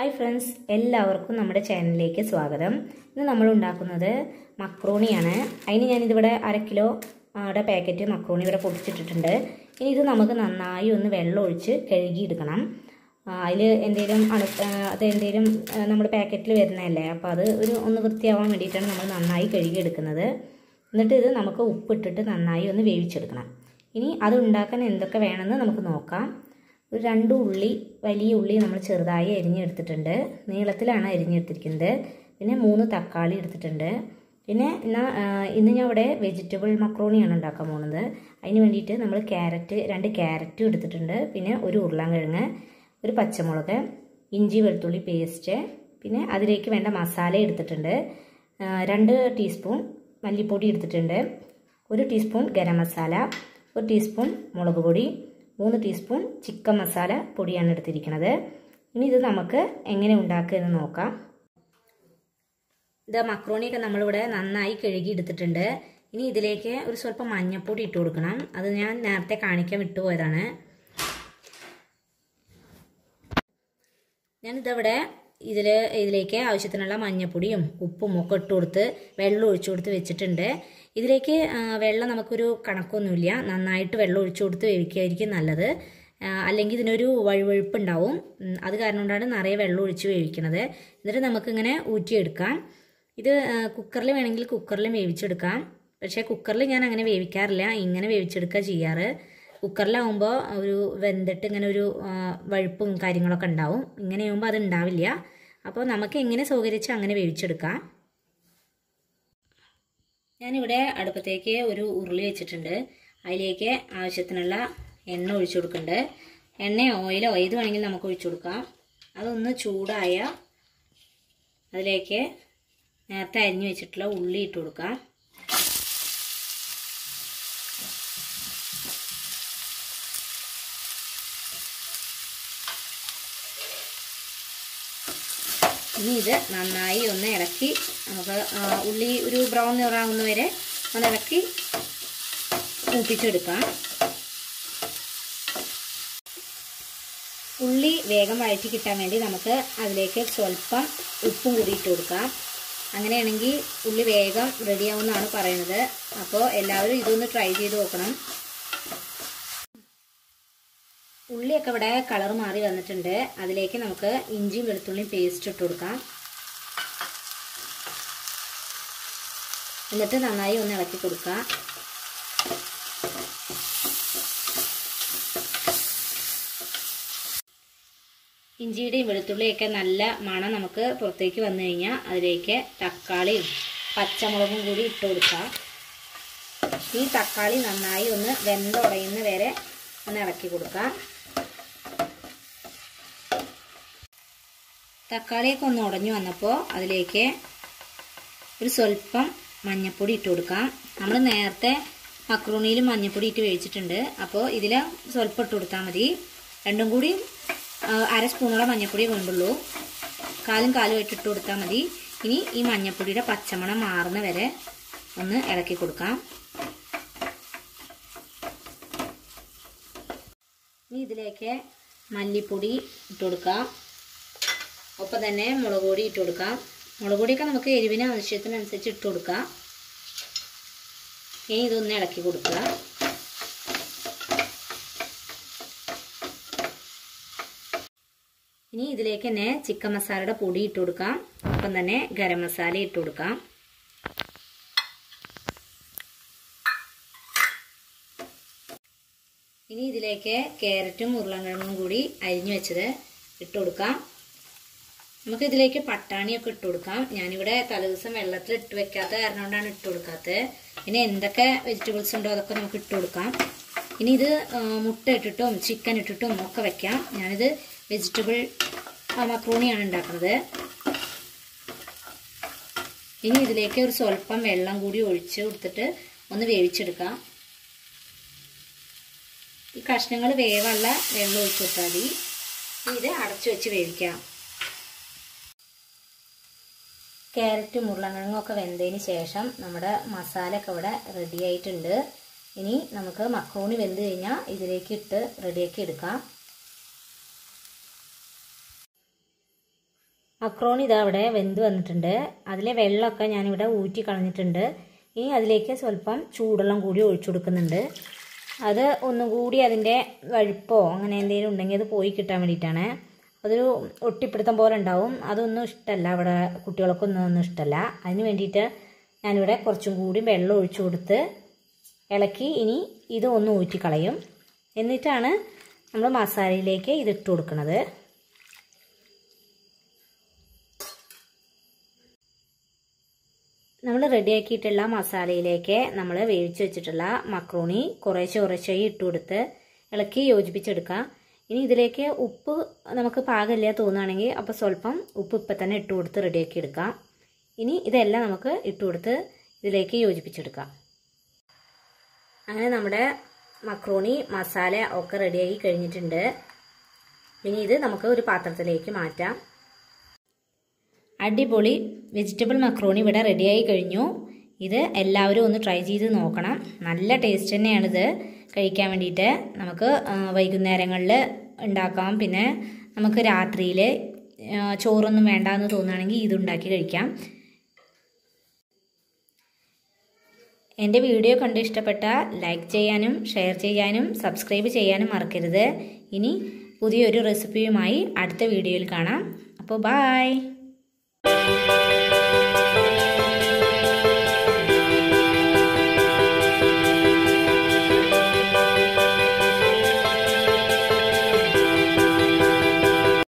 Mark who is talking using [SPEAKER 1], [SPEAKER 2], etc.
[SPEAKER 1] Hi friends എല്ലാവർക്കും നമ്മുടെ ചാനലിലേക്ക് സ്വാഗതം. ഇന്ന് നമ്മൾ ഉണ്ടാക്കുന്നത് മക്രോണിയാണ്. അതിന് ഞാനിതിവിടെ അര കിലോ യുടെ പാക്കറ്റ് മക്രോണി ഇവിടെ പൊടിച്ചിട്ടിട്ടുണ്ട് ഇനി ഇത് നമുക്ക് നന്നായി ഒന്ന് വെള്ളം ഒഴിച്ച് കഴുകിയെടുക്കണം. അതിൽ എന്തെങ്കിലും അണു അത് എന്തെങ്കിലും നമ്മുടെ പാക്കറ്റിൽ വരുന്നതല്ലേ? അപ്പോൾ അത് ഒരു ഒന്ന് വൃത്തിയാവാൻ വേണ്ടിയിട്ടാണ് നമ്മൾ നന്നായി കഴുകിയെടുക്കുന്നത്. എന്നിട്ട് ഇത് നമുക്ക് ഉപ്പിട്ടിട്ട് നന്നായി ഒന്ന് വേവിച്ചെടുക്കണം. ഇനി അത് ഉണ്ടാക്കാൻ എന്തൊക്കെ വേണമെന്ന് നമുക്ക് നോക്കാം. ഒരു രണ്ട് ഉള്ളി വലിയ ഉള്ളി നമ്മൾ ചെറുതായി അരിഞ്ഞെടുത്തിട്ടുണ്ട്. നീളത്തിലാണ് അരിഞ്ഞെടുത്തിരിക്കുന്നത്. പിന്നെ മൂന്ന് തക്കാളി എടുത്തിട്ടുണ്ട്. പിന്നെ എന്നാൽ ഇന്ന് ഞാൻ ഇവിടെ വെജിറ്റബിൾ മക്രോണിയാണ് ഉണ്ടാക്കാൻ പോകുന്നത്. അതിന് വേണ്ടിയിട്ട് നമ്മൾ ക്യാരറ്റ് രണ്ട് ക്യാരറ്റും എടുത്തിട്ടുണ്ട്. പിന്നെ ഒരു ഉരുളൻകിഴങ്ങ് ഒരു പച്ചമുളക് ഇഞ്ചി വെളുത്തുള്ളി പേസ്റ്റ് പിന്നെ അതിലേക്ക് വേണ്ട മസാല എടുത്തിട്ടുണ്ട്. രണ്ട് ടീസ്പൂൺ മല്ലിപ്പൊടി എടുത്തിട്ടുണ്ട്. ഒരു ടീസ്പൂൺ ഗരം മസാല ഒരു ടീസ്പൂൺ മുളക് പൊടി മൂന്ന് ടീസ്പൂൺ ചിക്കൻ മസാല പൊടിയാണ് എടുത്തിരിക്കുന്നത്. ഇനി ഇത് നമുക്ക് എങ്ങനെ ഉണ്ടാക്കുക എന്ന് നോക്കാം. ഇത് മക്രോണിയൊക്കെ നമ്മളിവിടെ നന്നായി കഴുകി എടുത്തിട്ടുണ്ട്. ഇനി ഇതിലേക്ക് ഒരു സ്വല്പം മഞ്ഞൾപ്പൊടി ഇട്ട് കൊടുക്കണം. അത് ഞാൻ നേരത്തെ കാണിക്കാൻ വിട്ടുപോയതാണ് ഞാനിതവിടെ ഇതിൽ ഇതിലേക്ക് ആവശ്യത്തിനുള്ള മഞ്ഞപ്പൊടിയും ഉപ്പും ഒക്കെ ഇട്ട് കൊടുത്ത് വെള്ളം ഒഴിച്ചു കൊടുത്ത് വെച്ചിട്ടുണ്ട്. ഇതിലേക്ക് വെള്ളം നമുക്കൊരു കണക്കൊന്നുമില്ല. നന്നായിട്ട് വെള്ളം ഒഴിച്ചു കൊടുത്ത് വേവിക്കുകയായിരിക്കും നല്ലത്. അല്ലെങ്കിൽ ഇതിനൊരു വഴുവഴുപ്പ് ഉണ്ടാവും അത് കാരണം കൊണ്ടാണ് നിറയെ വെള്ളം ഒഴിച്ച് വേവിക്കുന്നത് എന്നിട്ട് നമുക്കിങ്ങനെ ഊറ്റിയെടുക്കാം. ഇത് കുക്കറിൽ വേണമെങ്കിൽ കുക്കറിലും വേവിച്ചെടുക്കാം. പക്ഷേ കുക്കറിൽ ഞാൻ അങ്ങനെ വേവിക്കാറില്ല. ഇങ്ങനെ വേവിച്ചെടുക്കുക ചെയ്യാറ്. കുക്കറിലാവുമ്പോൾ ഒരു വെന്തിട്ട് ഇങ്ങനെ ഒരു വഴുപ്പും കാര്യങ്ങളൊക്കെ ഉണ്ടാവും. ഇങ്ങനെ ആകുമ്പോൾ അത് ഉണ്ടാവില്ല. അപ്പോൾ നമുക്ക് എങ്ങനെ സൗകര്യച്ച് അങ്ങനെ വേവിച്ചെടുക്കാം. ഞാനിവിടെ അടുപ്പത്തേക്ക് ഒരു ഉരുളി വെച്ചിട്ടുണ്ട്. അതിലേക്ക് ആവശ്യത്തിനുള്ള എണ്ണ ഒഴിച്ചു കൊടുക്കുന്നുണ്ട്. എണ്ണയോ ഓയിലോ ഏത് വേണമെങ്കിലും നമുക്ക് ഒഴിച്ചു കൊടുക്കാം. അതൊന്ന് ചൂടായ അതിലേക്ക് നേരത്തെ അരിഞ്ഞു വെച്ചിട്ടുള്ള ഉള്ളി ഇട്ട് കൊടുക്കാം. ഇനി ഇത് നന്നായി ഒന്ന് ഇളക്കി നമുക്ക് ഉള്ളി ഒരു ബ്രൗൺ നിറാകുന്ന വരെ ഒന്ന് ഇളക്കി കൂട്ടിച്ചെടുക്കാം ഉള്ളി വേഗം വഴറ്റി കിട്ടാൻ വേണ്ടി നമുക്ക് അതിലേക്ക് സ്വല്പം ഉപ്പും കൂടി ഇട്ട് കൊടുക്കാം. അങ്ങനെയാണെങ്കിൽ ഉള്ളി വേഗം റെഡിയാവുമെന്നാണ് പറയുന്നത്. അപ്പോൾ എല്ലാവരും ഇതൊന്ന് ട്രൈ ചെയ്ത് നോക്കണം. ഉള്ളിയൊക്കെ ഇവിടെ കളർ മാറി വന്നിട്ടുണ്ട്. അതിലേക്ക് നമുക്ക് ഇഞ്ചിയും വെളുത്തുള്ളിയും പേസ്റ്റ് ഇട്ട് കൊടുക്കാം. എന്നിട്ട് നന്നായി ഒന്ന് ഇളക്കി കൊടുക്കാം. ഇഞ്ചിയുടെയും വെളുത്തുള്ളിയൊക്കെ നല്ല മണം നമുക്ക് പുറത്തേക്ക് വന്നു കഴിഞ്ഞാൽ അതിലേക്ക് തക്കാളിയും പച്ചമുളകും കൂടി ഇട്ട് കൊടുക്കാം. ഈ തക്കാളി നന്നായി ഒന്ന് വെന്തുടയുന്ന വരെ ഒന്ന് ഇളക്കി കൊടുക്കാം. തക്കാളിയൊക്കെ ഒന്ന് ഉടഞ്ഞു വന്നപ്പോൾ അതിലേക്ക് ഒരു സ്വല്പം മഞ്ഞൾപ്പൊടി ഇട്ട് കൊടുക്കാം. നമ്മൾ നേരത്തെ മക്രൂണിയിൽ മഞ്ഞൾപ്പൊടി ഇട്ട് വേവിച്ചിട്ടുണ്ട്. അപ്പോൾ ഇതിൽ സ്വല്പം ഇട്ട് കൊടുത്താൽ മതി. രണ്ടും കൂടി അര സ്പൂണോളം മഞ്ഞൾപ്പൊടി വേണ്ടുള്ളൂ. കാലും കാലും ആയിട്ട് ഇട്ട് കൊടുത്താൽ മതി. ഇനി ഈ മഞ്ഞൾപ്പൊടിയുടെ പച്ചമണം മാറുന്ന വരെ ഒന്ന് ഇളക്കി കൊടുക്കാം. ഇനി ഇതിലേക്ക് മല്ലിപ്പൊടി ഇട്ട് കൊടുക്കാം. ഒപ്പം തന്നെ മുളക് പൊടി ഇട്ട് കൊടുക്കാം. മുളക് പൊടിയൊക്കെ നമുക്ക് എരിവിന് ആവശ്യത്തിനനുസരിച്ച് ഇട്ട് കൊടുക്കാം. ഇനി ഇതൊന്ന് ഇളക്കി കൊടുക്കുക ഇനി ഇതിലേക്ക് തന്നെ ചിക്കൻ മസാലയുടെ പൊടി ഇട്ട് കൊടുക്കാം. ഒപ്പം തന്നെ ഗരം മസാല ഇട്ട് കൊടുക്കാം. ഇനി ഇതിലേക്ക് ക്യാരറ്റും ഉരുളൻകിഴങ്ങും കൂടി അരിഞ്ഞു വെച്ചത് ഇട്ട് കൊടുക്കാം. നമുക്ക് ഇതിലേക്ക് പട്ടാണിയൊക്കെ ഇട്ട് കൊടുക്കാം. ഞാനിവിടെ തലേദിവസം വെള്ളത്തിൽ ഇട്ട് വെക്കാത്ത കാരണം കൊണ്ടാണ് ഇട്ട് കൊടുക്കാത്തത്. പിന്നെ എന്തൊക്കെ വെജിറ്റബിൾസ് ഉണ്ടോ അതൊക്കെ നമുക്ക് ഇട്ട് കൊടുക്കാം. ഇനി ഇത് മുട്ട ഇട്ടിട്ടും ചിക്കൻ ഇട്ടിട്ടും ഒക്കെ വെക്കാം. ഞാനിത് വെജിറ്റബിൾ മക്രൂണിയാണ് ഉണ്ടാക്കുന്നത്. ഇനി ഇതിലേക്ക് ഒരു സ്വല്പം വെള്ളം കൂടി ഒഴിച്ച് കൊടുത്തിട്ട് ഒന്ന് വേവിച്ചെടുക്കാം. ഈ കഷ്ണങ്ങൾ വേവുള്ള വെള്ളം ഒഴിച്ച് കൊടുത്താൽ മതി. ഇത് അടച്ചു വെച്ച് വേവിക്കാം. ക്യാരറ്റും ഉരുളക്കിഴങ്ങും ഒക്കെ വെന്തതിന് ശേഷം നമ്മുടെ മസാല ഒക്കെ ഇവിടെ റെഡി ആയിട്ടുണ്ട്. ഇനി നമുക്ക് മക്രോണി വെന്ത് കഴിഞ്ഞാൽ ഇതിലേക്ക് ഇട്ട് റെഡിയാക്കി എടുക്കാം. മക്രോണി ഇതാ ഇവിടെ വെന്ത് വന്നിട്ടുണ്ട്. അതിലെ വെള്ളമൊക്കെ ഞാനിവിടെ ഊറ്റി കളഞ്ഞിട്ടുണ്ട്. ഇനി അതിലേക്ക് സ്വല്പം ചൂടുവെള്ളം കൂടി ഒഴിച്ചു കൊടുക്കുന്നുണ്ട്. അത് ഒന്നും കൂടി അതിന്റെ വഴുപ്പോ അങ്ങനെ എന്തെങ്കിലും ഉണ്ടെങ്കിൽ അത് പോയി കിട്ടാൻ വേണ്ടിയിട്ടാണ്. അതൊരു ഒട്ടിപ്പിടുത്തം പോലെ ഉണ്ടാവും. അതൊന്നും ഇഷ്ടമല്ല അവിടെ കുട്ടികൾക്കൊന്നും ഒന്നും ഇഷ്ടമല്ല അതിന് വേണ്ടിയിട്ട് ഞാനിവിടെ കുറച്ചും കൂടി വെള്ളം ഒഴിച്ചു കൊടുത്ത് ഇളക്കി ഇനി ഇത് ഒന്ന് ഊറ്റിക്കളയും. എന്നിട്ടാണ് നമ്മൾ മസാലയിലേക്ക് ഇത് ഇട്ട് കൊടുക്കുന്നത് നമ്മൾ റെഡിയാക്കിയിട്ടുള്ള മസാലയിലേക്ക് നമ്മൾ വേവിച്ച് വെച്ചിട്ടുള്ള മക്രോണി കുറേശ്ശെ കുറേശ്ശായി ഇട്ട് കൊടുത്ത് ഇളക്കി യോജിപ്പിച്ചെടുക്കുക ഇനി ഇതിലേക്ക് ഉപ്പ് നമുക്ക് പാകമില്ല തോന്നുകയാണെങ്കിൽ അപ്പോൾ സ്വല്പം ഉപ്പ് ഇപ്പം തന്നെ ഇട്ട് കൊടുത്ത് റെഡിയാക്കി എടുക്കാം. ഇനി ഇതെല്ലാം നമുക്ക് ഇട്ട് കൊടുത്ത് ഇതിലേക്ക് യോജിപ്പിച്ചെടുക്കാം. അങ്ങനെ നമ്മുടെ മക്രോണി മസാല ഒക്കെ റെഡിയായി കഴിഞ്ഞിട്ടുണ്ട്. ഇനി ഇത് നമുക്ക് ഒരു പാത്രത്തിലേക്ക് മാറ്റാം. അടിപൊളി വെജിറ്റബിൾ മക്രോണി ഇവിടെ റെഡിയായി കഴിഞ്ഞു. ഇത് എല്ലാവരും ഒന്ന് ട്രൈ ചെയ്ത് നോക്കണം. നല്ല ടേസ്റ്റ് തന്നെയാണിത് കഴിക്കാൻ വേണ്ടിയിട്ട്. നമുക്ക് വൈകുന്നേരങ്ങളിൽ ഉണ്ടാക്കാം. പിന്നെ നമുക്ക് രാത്രിയിൽ ചോറൊന്നും വേണ്ട എന്ന് തോന്നുകയാണെങ്കിൽ ഇതുണ്ടാക്കി കഴിക്കാം. എന്റെ വീഡിയോ കണ്ട് ഇഷ്ടപ്പെട്ട ലൈക്ക് ചെയ്യാനും ഷെയർ ചെയ്യാനും സബ്സ്ക്രൈബ് ചെയ്യാനും മറക്കരുത്. ഇനി പുതിയൊരു റെസിപ്പിയുമായി അടുത്ത വീഡിയോയിൽ കാണാം. അപ്പോൾ ബായ്.